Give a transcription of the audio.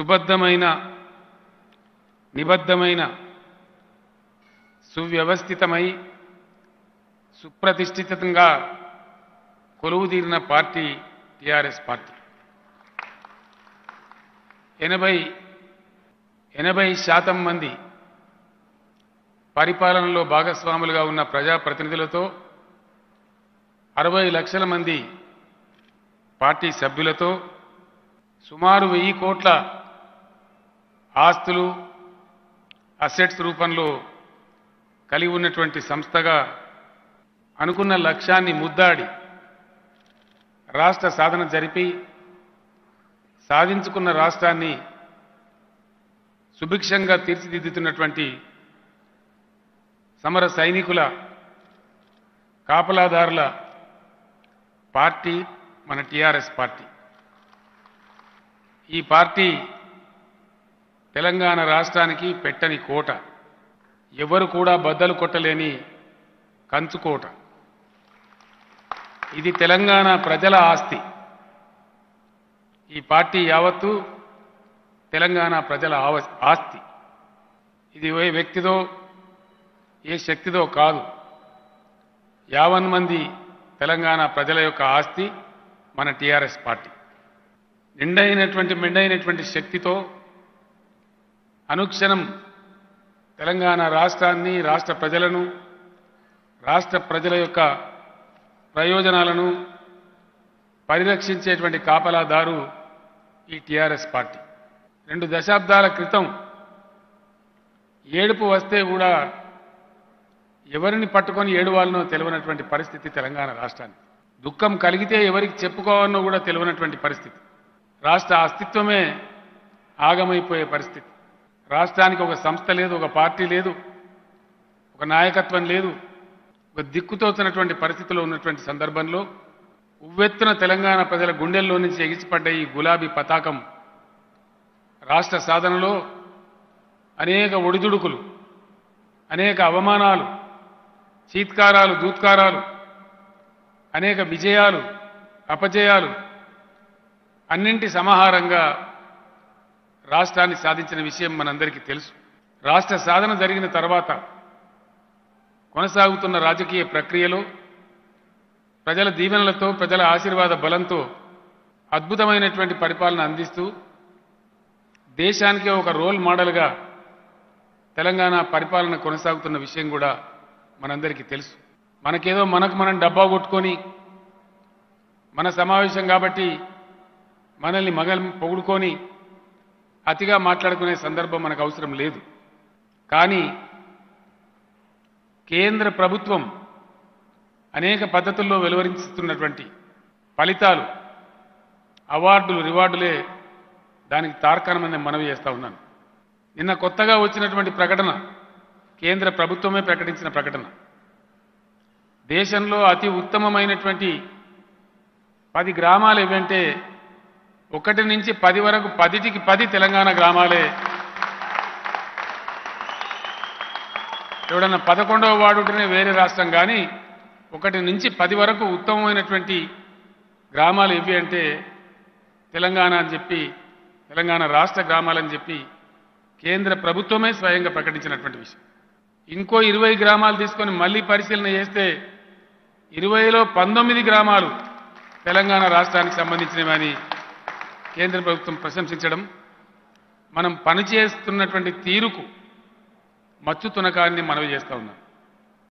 సుబద్ధమైన నిబద్ధమైన సువ్యవస్థితమై సుప్రతిష్ఠితంగా కొలువుదీరిన పార్టీ టీఆర్ఎస్ పార్టీ. ఎనభై ఎనభై శాతం మంది పరిపాలనలో భాగస్వాములుగా ఉన్న ప్రజాప్రతినిధులతో అరవై లక్షల మంది పార్టీ సభ్యులతో సుమారు వెయ్యి కోట్ల ఆస్తులు అసెట్స్ రూపంలో కలిగి ఉన్నటువంటి సంస్థగా అనుకున్న లక్ష్యాన్ని ముద్దాడి రాష్ట్ర సాధన జరిపి సాధించుకున్న రాష్ట్రాన్ని సుభిక్షంగా తీర్చిదిద్దుతున్నటువంటి సమర సైనికుల కాపలాదారుల పార్టీ మన టిఆర్ఎస్ పార్టీ. ఈ పార్టీ తెలంగాణ రాష్ట్రానికి పెట్టని కోట. ఎవరు కూడా బద్దలు కొట్టలేని కంచుకోట ఇది తెలంగాణ ప్రజల ఆస్తి. ఈ పార్టీ యావత్తు తెలంగాణ ప్రజల ఆస్తి. ఇది ఏ వ్యక్తిదో ఏ శక్తిదో కాదు. యావన్ మంది తెలంగాణ ప్రజల యొక్క ఆస్తి మన టీఆర్ఎస్ పార్టీ. నిండైనటువంటి మెండైనటువంటి శక్తితో అనుక్షణం తెలంగాణ రాష్ట్రాన్ని రాష్ట్ర ప్రజలను రాష్ట్ర ప్రజల యొక్క ప్రయోజనాలను పరిరక్షించేటువంటి కాపలాదారు ఈ టీఆర్ఎస్ పార్టీ. రెండు దశాబ్దాల క్రితం ఏడుపు వస్తే కూడా ఎవరిని పట్టుకొని ఏడువాలనో తెలియనటువంటి పరిస్థితి తెలంగాణ రాష్ట్రానికి. దుఃఖం కలిగితే ఎవరికి చెప్పుకోవాలనో కూడా తెలియనటువంటి పరిస్థితి. రాష్ట్ర అస్తిత్వమే ఆగమైపోయే పరిస్థితి. రాష్ట్రానికి ఒక సంస్థ లేదు ఒక పార్టీ లేదు ఒక నాయకత్వం లేదు ఒక దిక్కుతోచినటువంటి పరిస్థితిలో ఉన్నటువంటి సందర్భంలో ఉవ్వెత్తున తెలంగాణ ప్రజల గుండెల్లో నుంచి ఎగిసిపడ్డ ఈ గులాబీ పతాకం రాష్ట్ర సాధనలో అనేక ఒడిదుడుకులు అనేక అవమానాలు చీత్కారాలు దూత్కారాలు అనేక విజయాలు అపజయాలు అన్నింటి సమాహారంగా రాష్ట్రాన్ని సాధించిన విషయం మనందరికీ తెలుసు. రాష్ట్ర సాధన జరిగిన తర్వాత కొనసాగుతున్న రాజకీయ ప్రక్రియలో ప్రజల దీవెనలతో ప్రజల ఆశీర్వాద బలంతో అద్భుతమైనటువంటి పరిపాలన అందిస్తూ దేశానికే ఒక రోల్ మోడల్గా తెలంగాణ పరిపాలన కొనసాగుతున్న విషయం కూడా మనందరికీ తెలుసు. మనకేదో మనకు మనం డబ్బా కొట్టుకొని మన సమావేశం కాబట్టి మనల్ని మగ పొగుడుకొని అతిగా మాట్లాడుకునే సందర్భం మనకు అవసరం లేదు. కానీ కేంద్ర ప్రభుత్వం అనేక పద్ధతుల్లో వెలువరిస్తున్నటువంటి ఫలితాలు అవార్డులు రివార్డులే దానికి తార్కాణమని మనవి చేస్తూ ఉన్నాను. నిన్న కొత్తగా వచ్చినటువంటి ప్రకటన కేంద్ర ప్రభుత్వమే ప్రకటించిన ప్రకటన. దేశంలో అతి ఉత్తమమైనటువంటి పది గ్రామాలు ఏవంటే ఒకటి నుంచి పది వరకు పదిటికి పది తెలంగాణ గ్రామాలే. ఎవడన్నా పదకొండవ వాడుంటేనే వేరే రాష్ట్రం కానీ ఒకటి నుంచి పది వరకు ఉత్తమమైనటువంటి గ్రామాలు ఇవి అంటే తెలంగాణ అని చెప్పి తెలంగాణ రాష్ట్ర గ్రామాలని చెప్పి కేంద్ర ప్రభుత్వమే స్వయంగా ప్రకటించినటువంటి విషయం. ఇంకో ఇరవై గ్రామాలు తీసుకొని మళ్ళీ పరిశీలన చేస్తే ఇరవైలో పంతొమ్మిది గ్రామాలు తెలంగాణ రాష్ట్రానికి సంబంధించినవని కేంద్ర ప్రభుత్వం ప్రశంసించడం మనం పనిచేస్తున్నటువంటి తీరుకు మచ్చు తునకాన్ని మనవి చేస్తూ ఉన్నాం.